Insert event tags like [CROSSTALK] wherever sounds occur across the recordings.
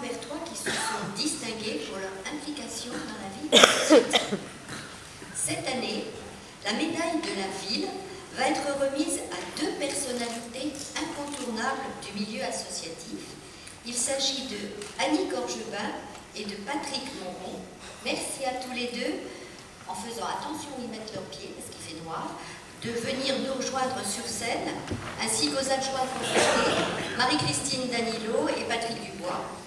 Questan-Bertois qui se sont distingués pour leur implication dans la vie associative. [COUGHS] Cette année, la médaille de la ville va être remise à deux personnalités incontournables du milieu associatif. Il s'agit de Annie Corgevin et de Patrick Moron. Merci à tous les deux, en faisant attention où ils mettent leurs pieds, parce qu'il fait noir, de venir nous rejoindre sur scène, ainsi qu'aux adjoints Marie-Christine Danilo et Patrick Dubois,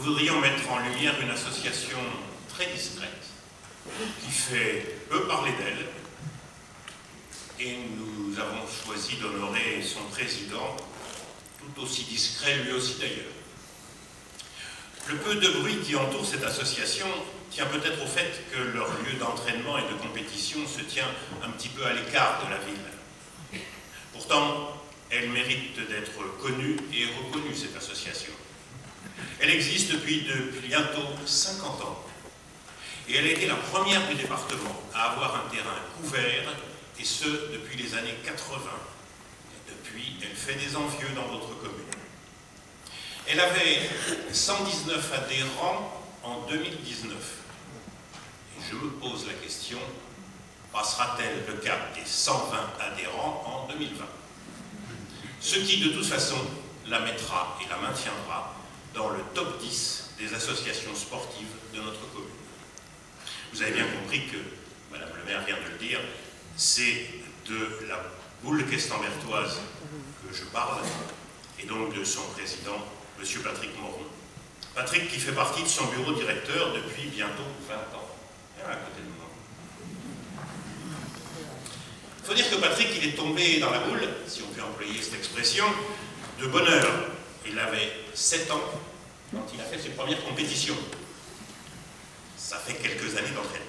nous voudrions mettre en lumière une association très discrète qui fait peu parler d'elle et nous avons choisi d'honorer son président tout aussi discret lui aussi d'ailleurs. Le peu de bruit qui entoure cette association tient peut-être au fait que leur lieu d'entraînement et de compétition se tient un petit peu à l'écart de la ville. Pourtant, elle mérite d'être connue et reconnue, cette association. Elle existe depuis, bientôt 50 ans. Et elle a été la première du département à avoir un terrain couvert, et ce, depuis les années 80. Et depuis, elle fait des envieux dans votre commune. Elle avait 119 adhérents en 2019. Et je me pose la question, passera-t-elle le cap des 120 adhérents en 2020 Ce qui, de toute façon, la mettra et la maintiendra dans le top 10 des associations sportives de notre commune. Vous avez bien compris que, Madame le maire vient de le dire, c'est de la boule questambertoise que je parle, et donc de son président, M. Patrick Moron. Patrick qui fait partie de son bureau directeur depuis bientôt 20 ans. à côté de moi. Il faut dire que Patrick, il est tombé dans la boule, si on peut employer cette expression, de bonheur. Il avait 7 ans quand il a fait ses premières compétitions. Ça fait quelques années d'entraînement.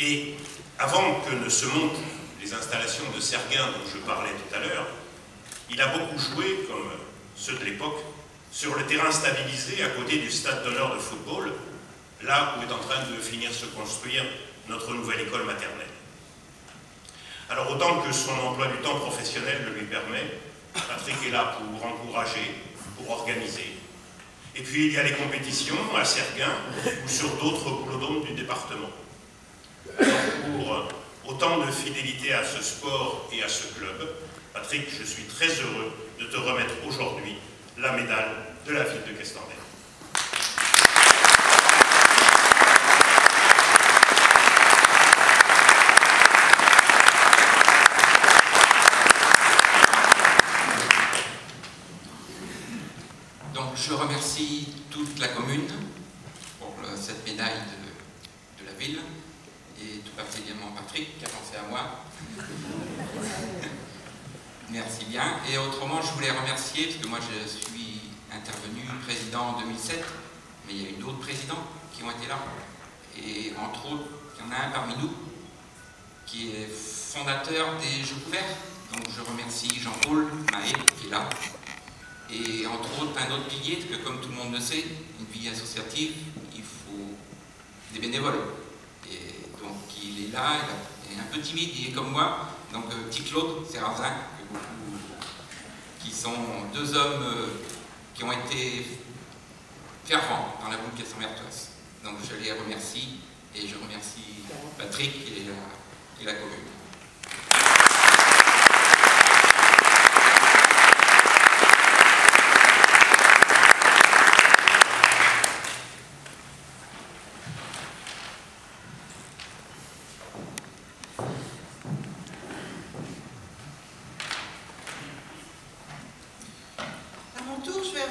Et avant que ne se montent les installations de Serguin dont je parlais tout à l'heure, il a beaucoup joué, comme ceux de l'époque, sur le terrain stabilisé à côté du stade d'honneur de football, là où est en train de finir se construire notre nouvelle école maternelle. Alors autant que son emploi du temps professionnel le lui permet, Patrick est là pour encourager, pour organiser. Et puis il y a les compétitions à Serguin ou sur d'autres boulots du département. pour autant de fidélité à ce sport et à ce club, Patrick, je suis très heureux de te remettre aujourd'hui la médaille de la ville de Questembert. Donc je remercie toute la commune pour cette médaille de, la ville et tout particulièrement Patrick qui a pensé à moi. [LAUGHS] Merci bien. Et autrement, je voulais remercier, parce que moi je suis intervenu président en 2007, mais il y a eu d'autres présidents qui ont été là. Et entre autres, il y en a un parmi nous qui est fondateur des Jeux couverts. Donc je remercie Jean-Paul Mahé qui est là. Et entre autres, un autre pilier, parce que comme tout le monde le sait, une vie associative, il faut des bénévoles. Et donc il est là, il est un peu timide, il est comme moi. Donc petit Claude Serrazin, qui sont deux hommes euh, qui ont été fervents dans la sont mertoise Donc je les remercie et je remercie Patrick et la, et la commune.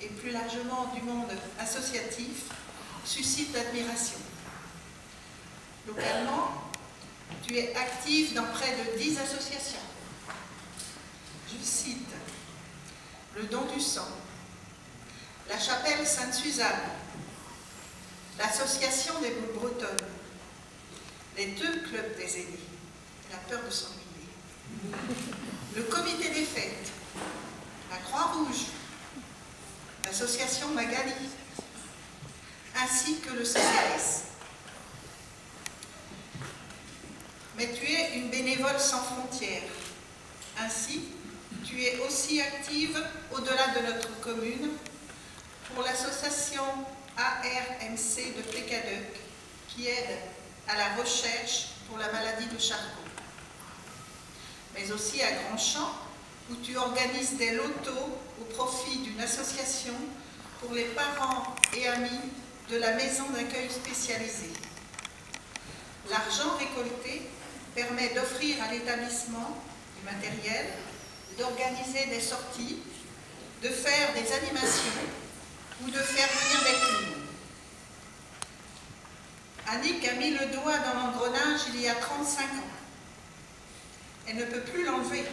et plus largement du monde associatif suscite l'admiration. Localement, tu es active dans près de 10 associations. Je cite le don du sang, la chapelle Sainte-Suzanne, l'association des Bretonnes, les deux clubs des aînés, la peur de s'ennuyer, le comité des fêtes, la Croix-Rouge, l'association Magali, ainsi que le CCAS. Mais tu es une bénévole sans frontières. Ainsi, tu es aussi active au-delà de notre commune pour l'association ARMC de Pécadec qui aide à la recherche pour la maladie de Charcot. Mais aussi à Grandchamp où tu organises des lotos au profit d'une association pour les parents et amis de la maison d'accueil spécialisée. L'argent récolté permet d'offrir à l'établissement du matériel, d'organiser des sorties, de faire des animations ou de faire venir des clowns. Annick a mis le doigt dans l'engrenage il y a 35 ans. Elle ne peut plus l'enlever.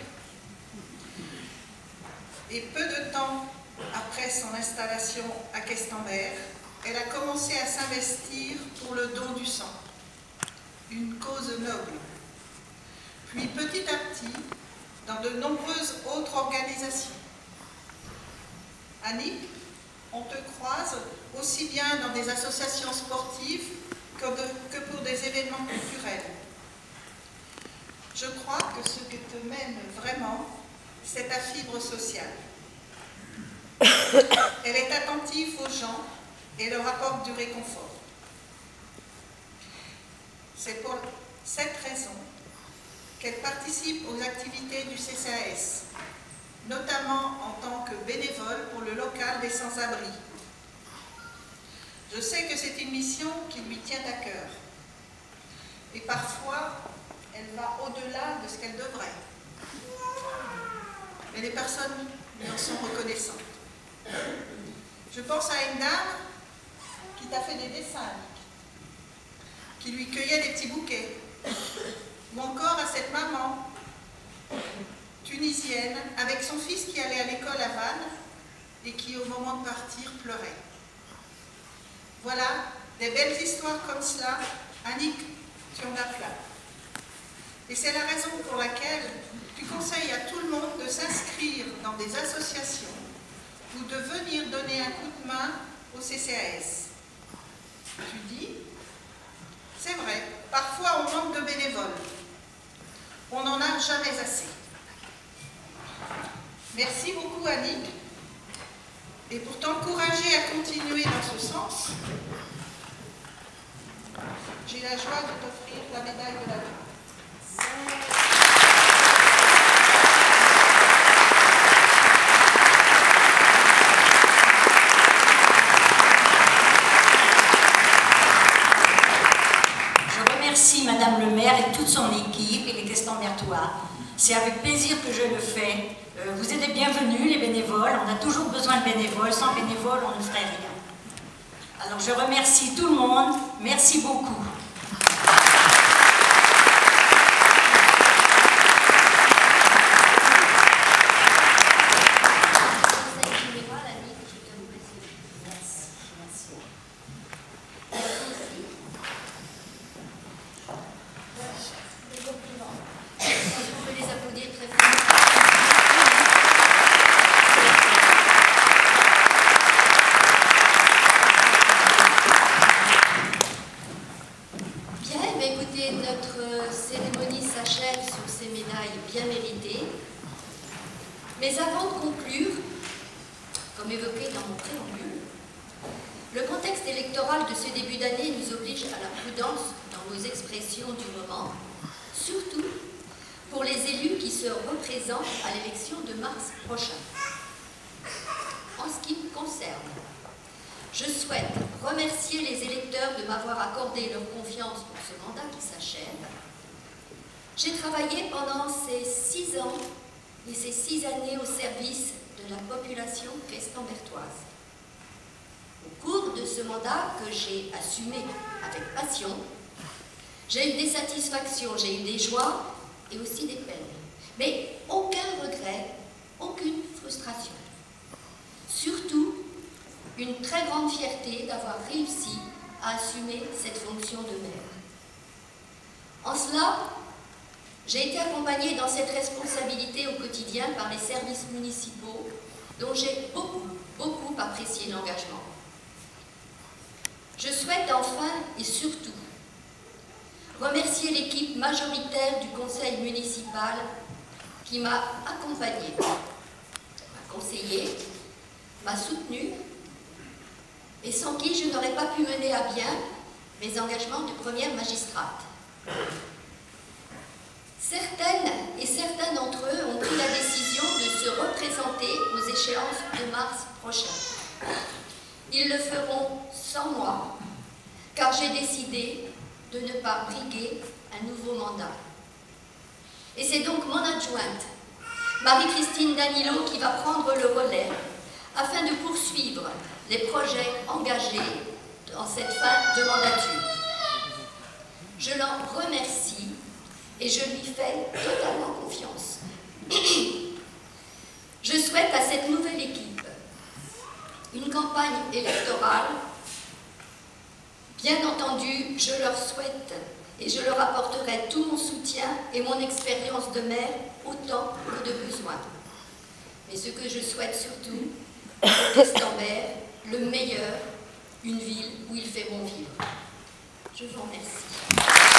Et peu de temps après son installation à Questembert, elle a commencé à s'investir pour le don du sang, une cause noble. Puis petit à petit, dans de nombreuses autres organisations. Annick, on te croise aussi bien dans des associations sportives que, pour des événements culturels. Je crois que ce que te mène vraiment, c'est ta fibre sociale. Elle est attentive aux gens et leur apporte du réconfort. C'est pour cette raison qu'elle participe aux activités du CCAS, notamment en tant que bénévole pour le local des sans-abri. Je sais que c'est une mission qui lui tient à cœur. Et parfois, elle va au-delà de ce qu'elle devrait. Mais les personnes en sont reconnaissantes. Je pense à une dame qui t'a fait des dessins, qui lui cueillait des petits bouquets, ou encore à cette maman tunisienne avec son fils qui allait à l'école à Vannes et qui au moment de partir pleurait. Voilà, des belles histoires comme cela, Annick, tu en as. Et c'est la raison pour laquelle tu conseilles à tout le monde de s'inscrire dans des associations ou de venir donner un coup de main au CCAS. Tu dis, c'est vrai, parfois on manque de bénévoles. On n'en a jamais assez. Merci beaucoup Annick. Et pour t'encourager à continuer dans ce sens, j'ai la joie de t'offrir la médaille de la vie. Madame le maire et toute son équipe et les Questembertois. C'est avec plaisir que je le fais. Euh, vous êtes les bienvenus, les bénévoles. On a toujours besoin de bénévoles. Sans bénévoles, on ne ferait rien. Alors je remercie tout le monde. Merci beaucoup. bien méritée. Mais avant de conclure, comme évoqué dans mon préambule, le contexte électoral de ce début d'année nous oblige à la prudence dans nos expressions du moment, surtout pour les élus qui se représentent à l'élection de mars prochain. En ce qui me concerne, je souhaite remercier les électeurs de m'avoir accordé leur confiance pour ce mandat qui s'achève, j'ai travaillé pendant ces six ans et ces six années au service de la population questembertoise. Au cours de ce mandat que j'ai assumé avec passion, j'ai eu des satisfactions, j'ai eu des joies et aussi des peines. Mais aucun regret, aucune frustration. Surtout, une très grande fierté d'avoir réussi à assumer cette fonction de maire. En cela, j'ai été accompagnée dans cette responsabilité au quotidien par les services municipaux dont j'ai beaucoup, beaucoup apprécié l'engagement. Je souhaite enfin et surtout remercier l'équipe majoritaire du conseil municipal qui m'a accompagnée, m'a conseillé, m'a soutenue et sans qui je n'aurais pas pu mener à bien mes engagements de première magistrate. Certaines et certains d'entre eux ont pris la décision de se représenter aux échéances de mars prochain. Ils le feront sans moi, car j'ai décidé de ne pas briguer un nouveau mandat. Et c'est donc mon adjointe, Marie-Christine Danilo, qui va prendre le relais afin de poursuivre les projets engagés dans cette fin de mandature. Je l'en remercie et je lui fais totalement confiance. [CLEARS THROAT] Je souhaite à cette nouvelle équipe une campagne électorale. Bien entendu, je leur souhaite et je leur apporterai tout mon soutien et mon expérience de maire autant que de besoin. Mais ce que je souhaite surtout, c'est le meilleur, une ville où il fait bon vivre. Je vous remercie.